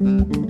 Mm-hmm.